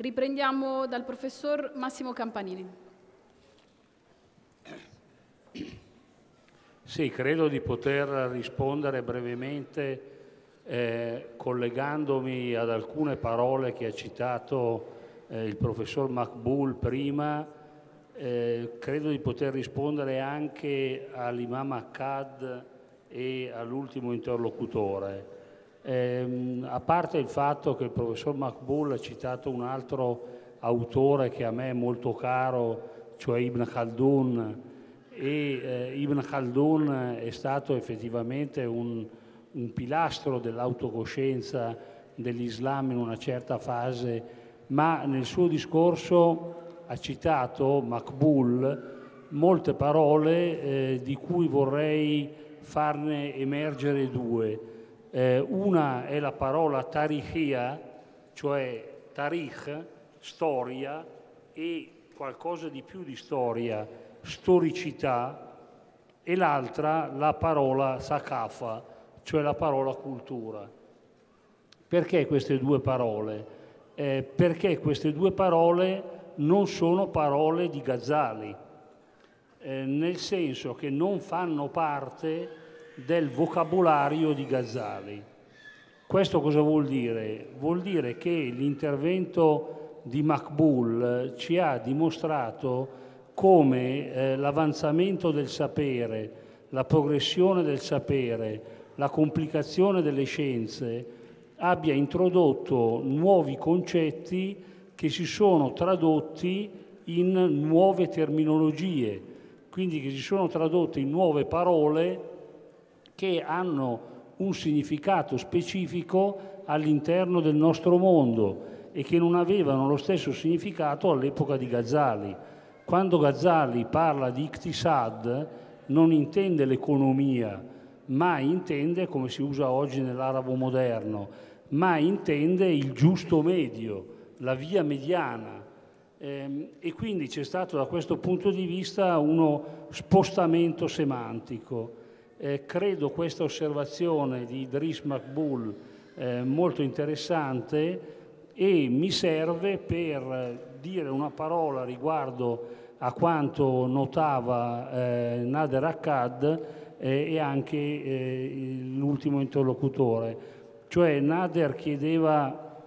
Riprendiamo dal professor Massimo Campanini. Sì, credo di poter rispondere brevemente eh, collegandomi ad alcune parole che ha citato eh, il professor Makbul prima, eh, credo di poter rispondere anche all'imam Akkad e all'ultimo interlocutore. Eh, a parte il fatto che il professor Makbul ha citato un altro autore che a me è molto caro, cioè Ibn Khaldun, e eh, Ibn Khaldun è stato effettivamente un, un pilastro dell'autocoscienza dell'Islam in una certa fase, ma nel suo discorso ha citato Makbul molte parole eh, di cui vorrei farne emergere due. Eh, una è la parola tarikhia, cioè tarikh, storia, e qualcosa di più di storia, storicità, e l'altra la parola sakafa, cioè la parola cultura. Perché queste due parole? Eh, perché queste due parole non sono parole di Gazzali, eh, nel senso che non fanno parte del vocabolario di Gazzali. Questo cosa vuol dire? Vuol dire che l'intervento di Makbul ci ha dimostrato come eh, l'avanzamento del sapere, la progressione del sapere, la complicazione delle scienze abbia introdotto nuovi concetti che si sono tradotti in nuove terminologie, quindi che si sono tradotte in nuove parole che hanno un significato specifico all'interno del nostro mondo e che non avevano lo stesso significato all'epoca di Ghazali. Quando Ghazali parla di Iktisad non intende l'economia, ma intende, come si usa oggi nell'arabo moderno, ma intende il giusto medio, la via mediana. Eh, e quindi c'è stato da questo punto di vista uno spostamento semantico. Eh, credo questa osservazione di Idris Makbul eh, molto interessante e mi serve per dire una parola riguardo a quanto notava eh, Nader Akkad eh, e anche eh, l'ultimo interlocutore. Cioè Nader chiedeva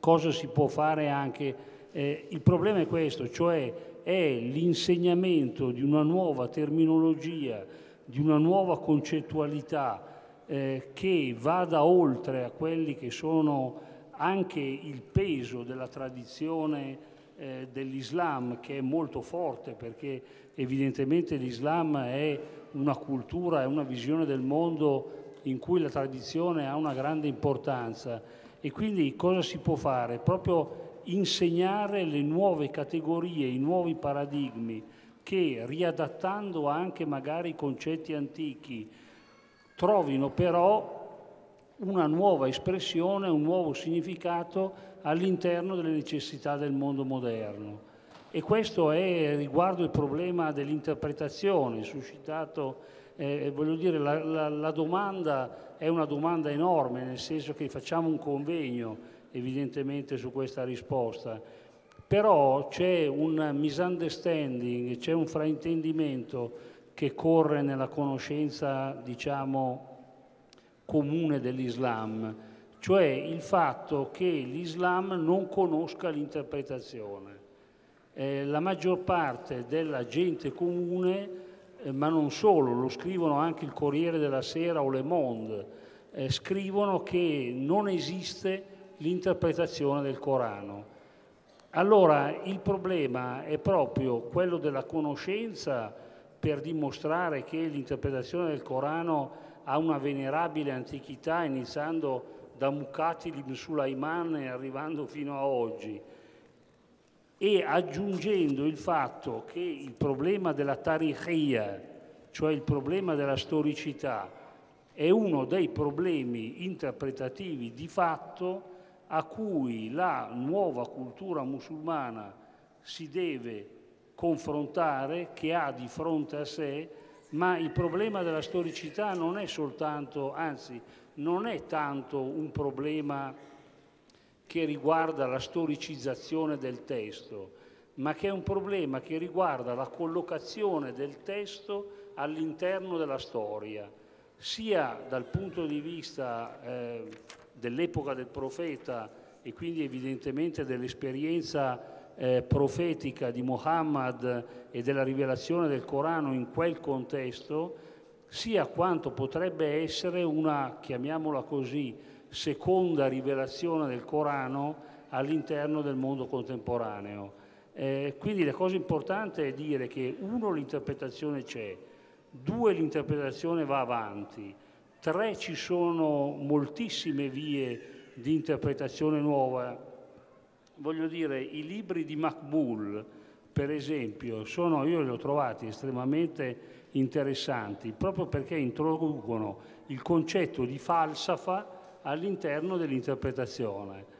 cosa si può fare anche. Il problema è questo, cioè è l'insegnamento di una nuova terminologia, di una nuova concettualità eh, che vada oltre a quelli che sono anche il peso della tradizione eh, dell'Islam, che è molto forte perché evidentemente l'Islam è una cultura, è una visione del mondo in cui la tradizione ha una grande importanza e quindi cosa si può fare? Proprio insegnare le nuove categorie, i nuovi paradigmi che riadattando anche magari i concetti antichi trovino però una nuova espressione, un nuovo significato all'interno delle necessità del mondo moderno. E questo è riguardo il problema dell'interpretazione suscitato, eh, voglio dire, la, la, la domanda è una domanda enorme, nel senso che facciamo un convegno evidentemente su questa risposta, però c'è un misunderstanding, c'è un fraintendimento che corre nella conoscenza, diciamo, comune dell'Islam, cioè il fatto che l'Islam non conosca l'interpretazione. Eh, la maggior parte della gente comune eh, ma non solo, lo scrivono anche il Corriere della Sera o Le Monde, eh, scrivono che non esiste l'interpretazione del Corano. Allora il problema è proprio quello della conoscenza per dimostrare che l'interpretazione del Corano ha una venerabile antichità, iniziando da Muqatil ibn Sulaiman e arrivando fino a oggi. E aggiungendo il fatto che il problema della tarikhia, cioè il problema della storicità, è uno dei problemi interpretativi di fatto a cui la nuova cultura musulmana si deve confrontare, che ha di fronte a sé, ma il problema della storicità non è soltanto, anzi non è tanto un problema che riguarda la storicizzazione del testo, ma che è un problema che riguarda la collocazione del testo all'interno della storia, sia dal punto di vista eh, dell'epoca del profeta e quindi evidentemente dell'esperienza eh, profetica di Muhammad e della rivelazione del Corano in quel contesto, sia quanto potrebbe essere una, chiamiamola così, seconda rivelazione del Corano all'interno del mondo contemporaneo. Eh, quindi la cosa importante è dire che uno l'interpretazione c'è, due l'interpretazione va avanti, tre ci sono moltissime vie di interpretazione nuova. Voglio dire, i libri di Makbul, per esempio, sono, io li ho trovati estremamente interessanti proprio perché introducono il concetto di falsafa all'interno dell'interpretazione.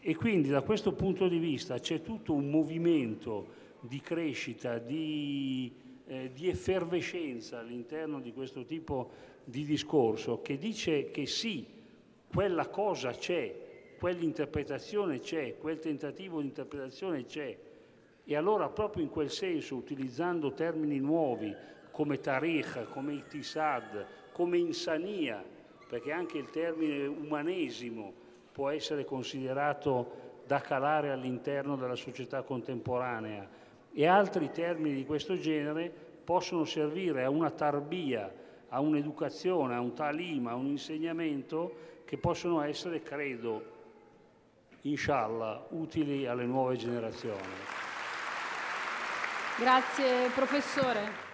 E quindi da questo punto di vista c'è tutto un movimento di crescita, di, eh, di effervescenza all'interno di questo tipo di discorso che dice che sì, quella cosa c'è, quell'interpretazione c'è, quel tentativo di interpretazione c'è. E allora proprio in quel senso, utilizzando termini nuovi come tarikh, come itisad, come insania, perché anche il termine umanesimo può essere considerato da calare all'interno della società contemporanea e altri termini di questo genere possono servire a una tarbia, a un'educazione, a un talim, a un insegnamento che possono essere, credo, inshallah, utili alle nuove generazioni. Grazie professore.